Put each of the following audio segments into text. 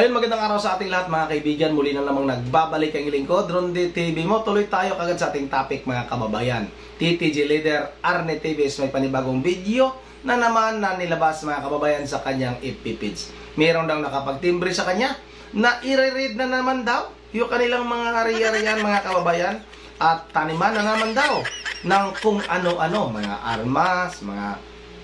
Ayun, magandang araw sa ating lahat mga kaibigan. Muli na namang nagbabalik ang lingkod. Ronde TV mo. Tuloy tayo kagad sa ating topic mga kababayan. TTG leader Arne TVS may panibagong video na naman na nilabas mga kababayan sa kanyang FB page. Meron daw nakapagtimbre sa kanya na i-read na naman daw yung kanilang mga ari-arian mga kababayan at taniman na naman daw ng kung ano-ano, mga armas, mga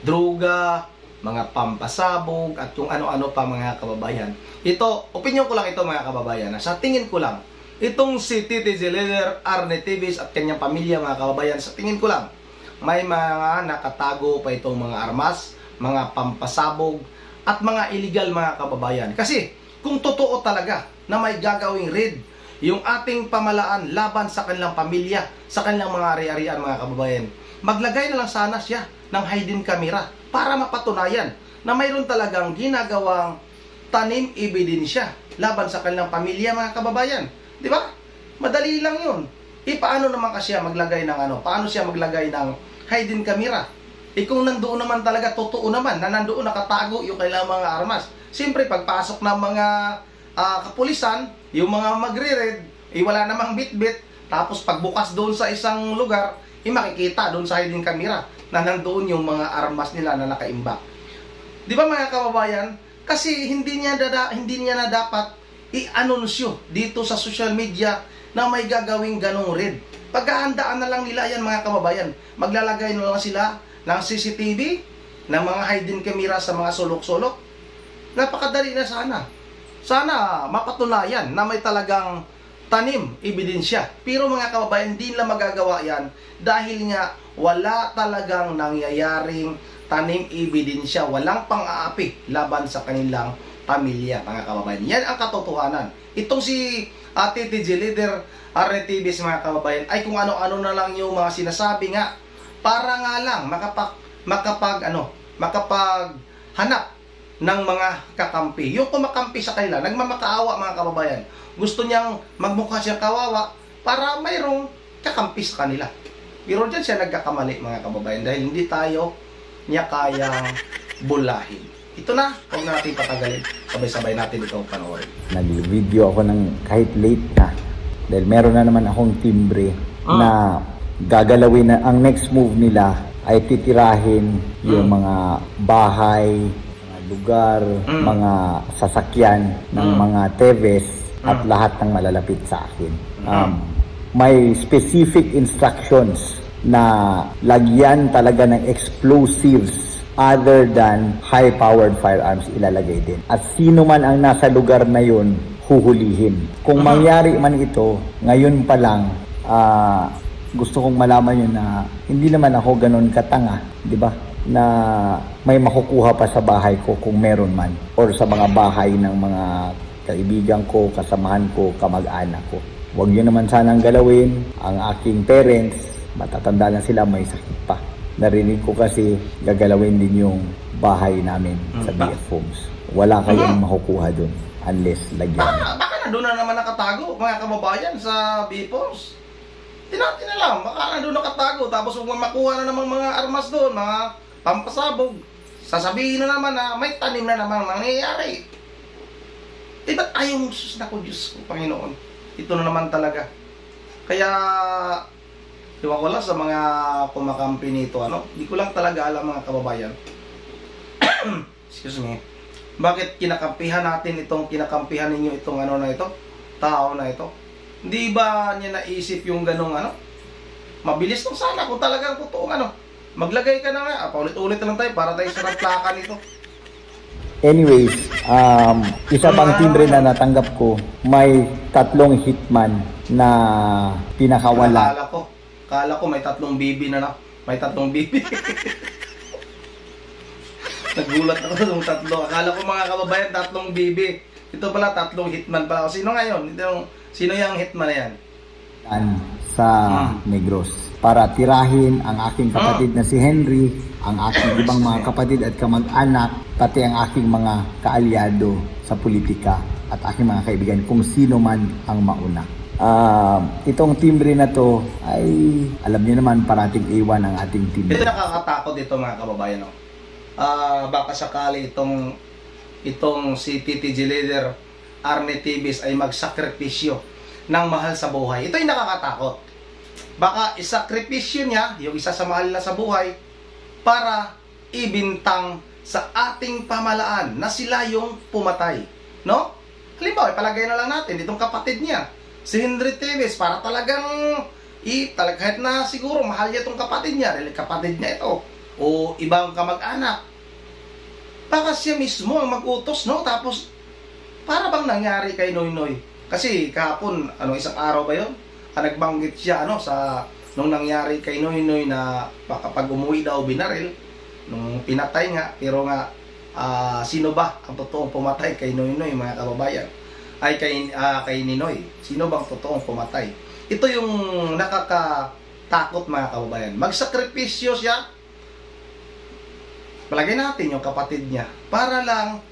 droga, mga pampasabog at kung ano-ano pa mga kababayan. Ito, opinion ko lang ito mga kababayan. Sa tingin ko lang, itong si TTG leader Arne Tivis at kanyang pamilya mga kababayan, sa tingin ko lang, may mga nakatago pa itong mga armas, mga pampasabog, at mga illegal mga kababayan. Kasi, kung totoo talaga na may gagawing raid yung ating pamalaan laban sa kanilang pamilya, sa kanilang mga ari-arian mga kababayan, maglagay na lang sana siya ng hidden camera para mapatunayan na mayroon talagang ginagawang tanim ebidensya laban sa kanilang pamilya mga kababayan. Di ba? Madali lang yun. E paano naman kasi siya maglagay ng ano? Paano siya maglagay ng hidden camera? E kung nandoon naman talaga, totoo naman na nandoon nakatago yung kailang mga armas. Siyempre, pagpasok ng mga uh, kapulisan, yung mga magre-red, eh wala namang bit-bit. Tapos pagbukas doon sa isang lugar, eh makikita doon sa hidden camera na nandoon yung mga armas nila na nakaimbak. Di ba mga kababayan? Kasi hindi niya dada, hindi niya na dapat i-anunsyo dito sa social media na may gagawing ganong red. Paghahandaan na lang nila yan mga kababayan. Maglalagay na lang sila ng CCTV, ng mga hidden camera sa mga sulok-sulok. Napakadali na sana. Sana mapatunayan na may talagang tanim, ebidensya. Pero mga kababayan, hindi nila magagawa yan dahil nga wala talagang nangyayaring tanim ebidensya, walang pang-aapi laban sa kanilang pamilya, mga kababayan. Yan ang katotohanan. Itong si uh, TTG leader RNTVs mga kababayan ay kung ano-ano na lang yung mga sinasabi nga para nga lang makapag makapag ano, makapag hanap ng mga kakampi. Yung kumakampi sa kanila, nagmamakaawa mga kababayan. Gusto niyang magmukha siyang kawawa para mayroong kakampi sa kanila. Pero dyan siya nagkakamali mga kababayan dahil hindi tayo niya kayang bulahin. Ito na, huwag na natin patagalin. Sabay-sabay natin ito panoorin. Nag-video ako ng kahit late na. Dahil meron na naman akong timbre ah. na gagalawin na ang next move nila ay titirahin yung mm. mga bahay, lugar, mm. mga sasakyan ng mm. mga teves mm. at lahat ng malalapit sa akin. Mm. Um, may specific instructions na lagyan talaga ng explosives other than high-powered firearms ilalagay din. At sino man ang nasa lugar na yun, huhulihin. Kung mm-hmm. mangyari man ito, ngayon pa lang, uh, gusto kong malaman yun na hindi naman ako ganun katanga, di ba? Na may makukuha pa sa bahay ko kung meron man or sa mga bahay ng mga kaibigan ko, kasamahan ko, kamag-anak ko. Huwag nyo naman sanang galawin ang aking parents, matatanda na sila, may sakit pa. Narinig ko kasi gagalawin din yung bahay namin sa mm, BF Homes. Wala kayong makukuha dun unless lagyan. Baka, baka na doon na naman nakatago mga kababayan sa BF Homes. Tinatin na lang, baka na doon nakatago tapos kung makuha na naman mga armas doon, mga pampasabog, sasabihin na naman na may tanim na naman nangyayari. Eh, ba't ayaw mong sus na ko, Diyos ko, Panginoon? Ito na naman talaga. Kaya, iwan ko lang sa mga kumakampi nito, ano? Hindi ko lang talaga alam mga kababayan. Excuse me. Bakit kinakampihan natin itong kinakampihan ninyo itong ano na ito? Tao na ito? Hindi ba niya naisip yung ganong ano? Mabilis lang sana kung talagang totoong ano Maglagay ka na nga. Ah, paulit-ulit lang tayo para tayo sa plaka nito. Anyways, um, isa pang timbre na natanggap ko, may tatlong hitman na pinakawala. Kala ko, kala ko may tatlong bibi na na. May tatlong bibi. Nagulat ako sa tatlo. Akala ko mga kababayan, tatlong bibi. Ito pala, tatlong hitman pala. Sino ngayon? Ito yung, sino yung hitman na yan? Sa hmm. Negros para tirahin ang aking kapatid na si Henry, ang aking ibang mga kapatid at kamag-anak, pati ang aking mga kaalyado sa politika at aking mga kaibigan kung sino man ang mauna. Uh, itong timbre na to ay alam niyo naman parating iwan ang ating timbre. Ito nakakatakot dito mga kababayan. No? Uh, baka sakali itong itong si TTG leader Arne Tibis ay magsakripisyo ng mahal sa buhay. Ito yung nakakatakot. Baka isakripisyo niya, yung isa sa mahal na sa buhay, para ibintang sa ating pamalaan na sila yung pumatay. No? Halimbawa, palagay na lang natin, itong kapatid niya, si Henry Tevez, para talagang, i, talag, kahit na siguro mahal niya itong kapatid niya, dahil kapatid niya ito, o ibang kamag-anak, baka siya mismo ang mag-utos, no? Tapos, para bang nangyari kay Noy Noy? Kasi kahapon, ano, isang araw ba yun? Ah, nagbanggit siya, ano, sa, nung nangyari kay Noy Noy na baka umuwi daw binaril, nung pinatay nga, pero nga, ah, sino ba ang totoong pumatay kay Noy Noy, mga kababayan? Ay, kay, ah, kay Ninoy. Sino bang totoong pumatay? Ito yung nakakatakot, mga kababayan. Magsakripisyo siya, palagay natin yung kapatid niya, para lang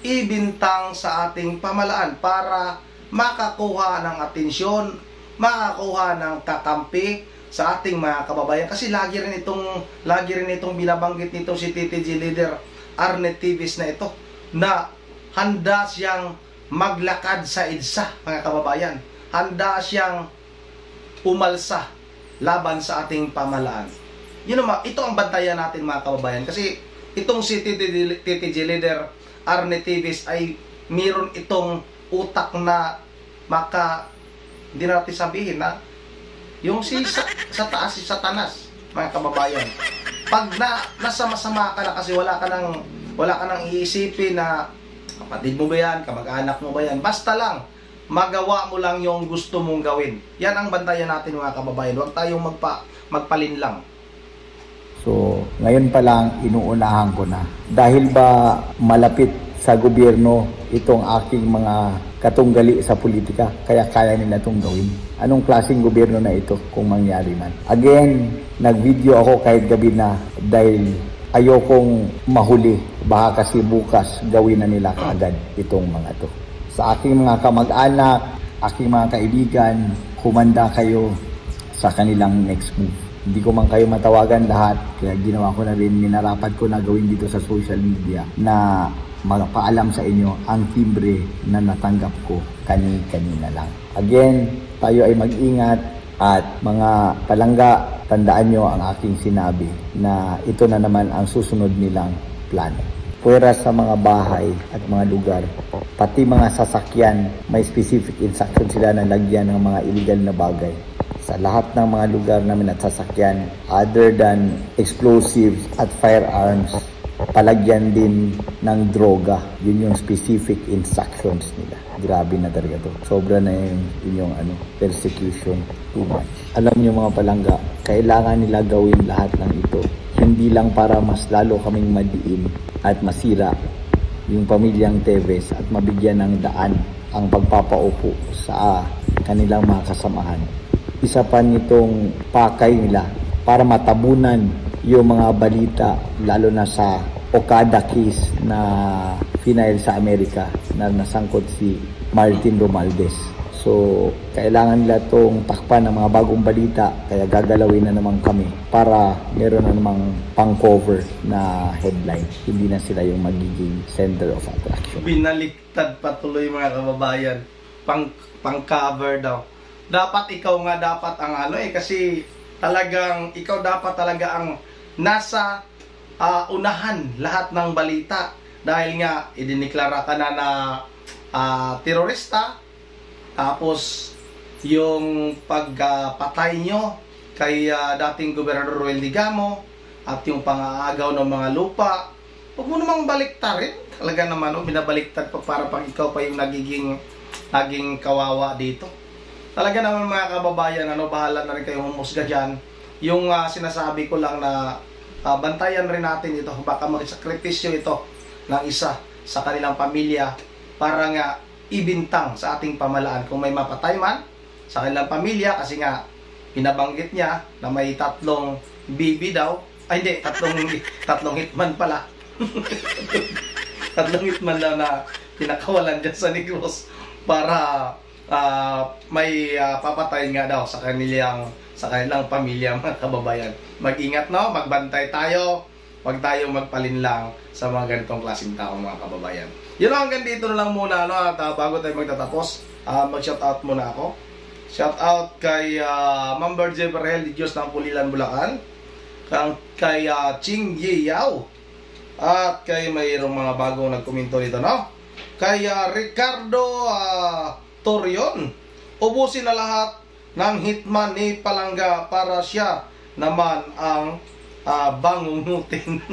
ibintang sa ating pamalaan, para makakuha ng atensyon, makakuha ng kakampi sa ating mga kababayan. Kasi lagi rin itong lagi rin itong binabanggit nito si TTG leader Arnett Tivis na ito na handa siyang maglakad sa EDSA mga kababayan. Handa siyang umalsa laban sa ating pamalaan yun naman, ito ang bantayan natin mga kababayan. Kasi itong si TTG leader Arnett Tivis ay meron itong utak na maka hindi natin sabihin na yung si sa, sa taas si Satanas mga kababayan. Pag na nasa masama ka na kasi wala ka nang wala ka nang iisipin na kapatid mo ba yan kamag-anak mo ba yan basta lang magawa mo lang yung gusto mong gawin. Yan ang bantayan natin mga kababayan. Huwag tayong magpa, magpalin lang So, ngayon pa lang inuunahan ko na. Dahil ba malapit sa gobyerno itong aking mga katunggali sa politika, kaya kaya nila itong gawin. Anong klaseng gobyerno na ito kung mangyari man? Again, nag-video ako kahit gabi na dahil ayokong mahuli. Baka kasi bukas gawin na nila kaagad itong mga to. Sa aking mga kamag-anak, aking mga kaibigan, humanda kayo sa kanilang next move. Hindi ko man kayo matawagan lahat, kaya ginawa ko na rin, minarapat ko na gawin dito sa social media na magpaalam sa inyo ang timbre na natanggap ko kani-kanina lang. Again, tayo ay mag-ingat at mga palangga, tandaan nyo ang aking sinabi na ito na naman ang susunod nilang plano. Pwera sa mga bahay at mga lugar, pati mga sasakyan, may specific instruction sila na lagyan ng mga illegal na bagay sa lahat ng mga lugar namin at sasakyan other than explosives at firearms palagyan din ng droga. Yun yung specific instructions nila. Grabe na talaga to. Sobra na yung, yun yung ano, persecution. Too much. Alam niyo mga palangga kailangan nila gawin lahat ng ito. Hindi lang para mas lalo kaming madiin at masira yung pamilyang Teves at mabigyan ng daan ang pagpapaupo sa kanilang mga kasamahan. Isa pa nitong pakay nila para matabunan yung mga balita lalo na sa Okada case na final sa Amerika na nasangkot si Martin Romualdez. So, kailangan nila itong takpan ng mga bagong balita kaya gagalawin na naman kami para meron na namang pang-cover na headline. Hindi na sila yung magiging center of attraction. binaliktad patuloy mga kababayan pang pang cover daw dapat ikaw nga dapat ang ano eh kasi talagang ikaw dapat talaga ang nasa ah, unahan lahat ng balita dahil nga idiniklara ka na na ah, terorista. Tapos yung pagpatay nyo kay ah, dating Gobernador Ruel Digamo at yung pang-aagaw ng mga lupa huwag mo namang baliktarin. Talaga naman oh, binabaliktad pa para pang ikaw pa yung nagiging naging kawawa dito. Talaga naman mga kababayan ano bahala na rin kayong humusga dyan. Yung ah, sinasabi ko lang na ah, bantayan rin natin ito. Baka magsakripisyo ito ng isa sa kanilang pamilya para nga ibintang sa ating pamalaan. Kung may mapatay man sa kanilang pamilya kasi nga pinabanggit niya na may tatlong bibi daw. Ay hindi. Tatlong tatlong hitman pala. Tatlong hitman daw na pinakawalan dyan sa Negros para ah, may ah, papatay nga daw sa kanilang sa kanilang pamilya mga kababayan. Mag-ingat no, magbantay tayo, huwag tayong magpalinlang sa mga ganitong klaseng tao mga kababayan. Yun lang, hanggang dito na lang muna, ano, at ah, bago tayo magtatapos, ah, mag-shoutout muna ako. Shoutout kay uh, Ma'am Berje Barrel, di Diyos ng Pulilan, Bulacan. Kay ah, Ching Yi Yao. At kay mayroong mga bagong nagkomento dito, no? Kay ah, Ricardo ah, Torion. Ubusin na lahat ng hitman ni Palangga para siya naman ang ah, bangungutin.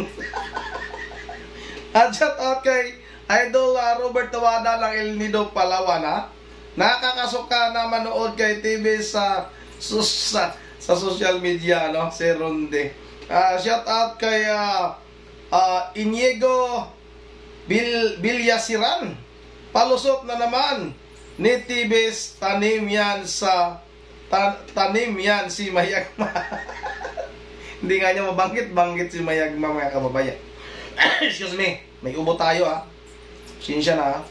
At shout Idol ah, Robert Tawada ng El Nido, Palawan ha. Nakakasuka na manood kay TV sa sa, sa social media no, si Ronde. Ah, shout out kay ah, ah, Iniego Bil Bilyasiran. Palusot na naman ni Tibes tanim yan sa ta- tanim yan si Mayagma. Hindi nga niya mabanggit, banggit si Mayagma mga kababayan. Excuse me, may ubo tayo ah. Sinsya na ah.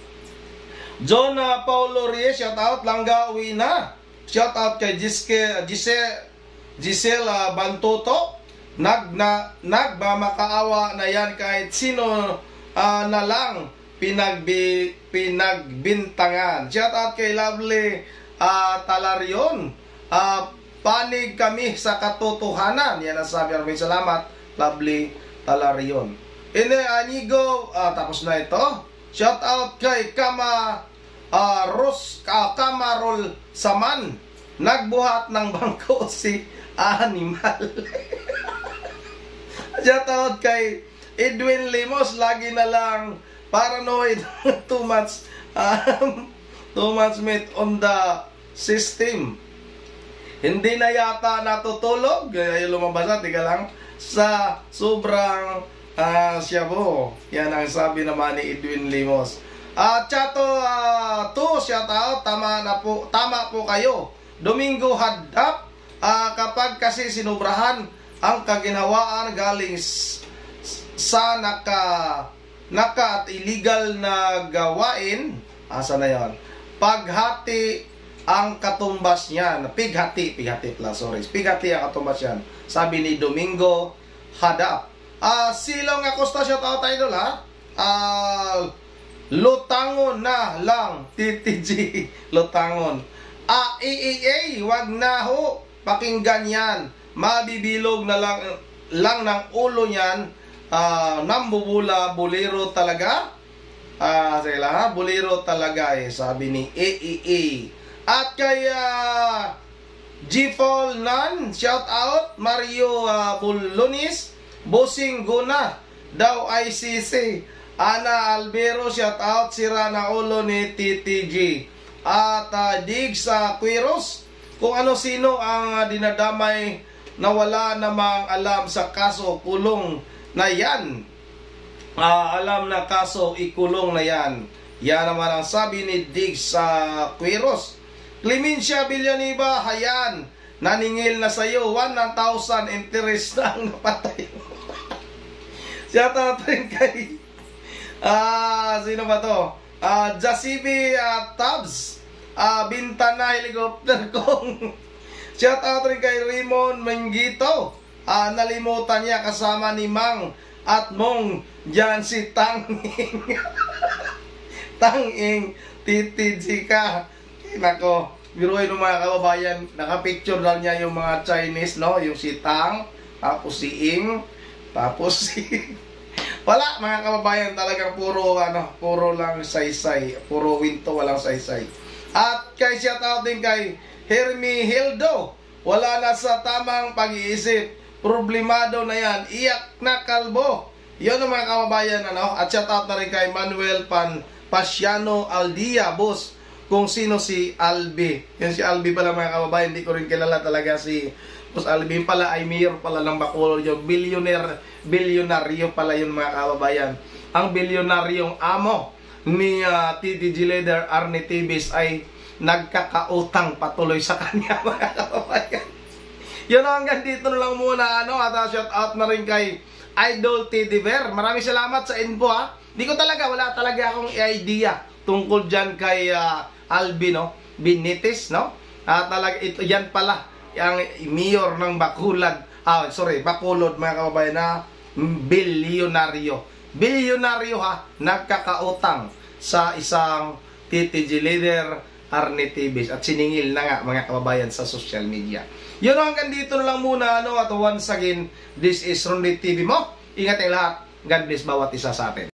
John uh, Paulo Reyes, shout out, Langga uwi na. Shout out kay Giske, Gise, Giselle uh, Bantoto. Nag, na, nagmamakaawa na yan kahit sino ah, na lang pinagbi, pinagbintangan. Shout out kay Lovely ah, Talarion. Ah, panig kami sa katotohanan. Yan ang sabi namin. Salamat, Lovely Talarion. Ine Anigo, ah, tapos na ito. Shout out kay Kama ah, Ros, ah, Kamarol Saman. Nagbuhat ng bangko si Animal. Shout out kay Edwin Limos. Lagi na lang paranoid. too much um, too much meat on the system. Hindi na yata natutulog. Ay lumabas na, tiga lang. Sa sobrang ah Shabu. Yan ang sabi naman ni Edwin Limos. At Chato uh, to shout out tama na po tama po kayo. Domingo hadap ah, kapag kasi sinubrahan ang kaginhawaan galing sa naka naka at illegal na gawain asa na yon paghati ang katumbas niyan pighati pighati pala sorry pighati ang katumbas yan sabi ni Domingo Hadap Ah, silong ako sa shout out idol ha. Ah, lutangon na lang TTG lutangon. Ah, EEA, wag na ho. Pakinggan yan. Mabibilog na lang lang ng ulo niyan. Ah, nambubula bolero talaga. Ah, sila ha, bolero talaga eh, sabi ni AEA. At kaya G-Fall Nan, shout out Mario uh, Bulunis, Bossing Guna, daw ICC. Ana Albero, shout out si Rana Ulo ni TTG. At uh, dig sa Quiros, kung ano sino ang uh, dinadamay na wala namang alam sa kaso kulong na yan. Ah, alam na kaso ikulong na yan. Yan naman ang sabi ni Dig sa Quiros. Clemencia Villanueva, hayan, naningil na sa'yo, 1,000 interest na ang napatay. Shout out rin kay, ah, sino ba to? Ah, Jasibi ah, Tabs, ah, Bintana Helicopter kong. Shout out rin kay Raymond Mengito, ah, nalimutan niya kasama ni Mang at Mong dyan si Tanging. Tanging, TTG ka. Nako, biruin ng mga kababayan, nakapicture lang niya yung mga Chinese, no? Yung si Tang, tapos si Ing, tapos si... Wala, mga kababayan, talagang puro, ano, puro lang saysay. Puro winto, walang saysay. At kay shout out din kay Hermi Hildo. Wala na sa tamang pag-iisip. Problemado na yan. Iyak na kalbo. Yun ang mga kababayan, ano? At shout out na rin kay Manuel Pan Pasiano Aldia, boss kung sino si Albi. Yan si Albi pala mga kababayan, hindi ko rin kilala talaga si Boss Albi pala ay mayor pala ng Bacolod yung billionaire, bilyonaryo pala yun mga kababayan. Ang bilyonaryong amo ni uh, TTG leader Arne Tibis ay nagkakautang patuloy sa kanya mga kababayan. Yun hanggang dito na lang muna ano at uh, shout out na rin kay Idol Teddy Bear. Maraming salamat sa info ha. Di ko talaga, wala talaga akong idea tungkol dyan kay uh, Albi, no? Binitis, no? Ah, talaga, ito, yan pala, ang mayor ng Bacolod, ah, sorry, Bacolod, mga kababayan, na bilyonaryo. Bilyonaryo ha, nagkakautang sa isang TTG leader, Arne TVs, at siningil na nga mga kababayan sa social media. Yun hanggang dito na lang muna, ano, at once again, this is Ronde TV mo. Ingat ang lahat. God bless bawat isa sa atin.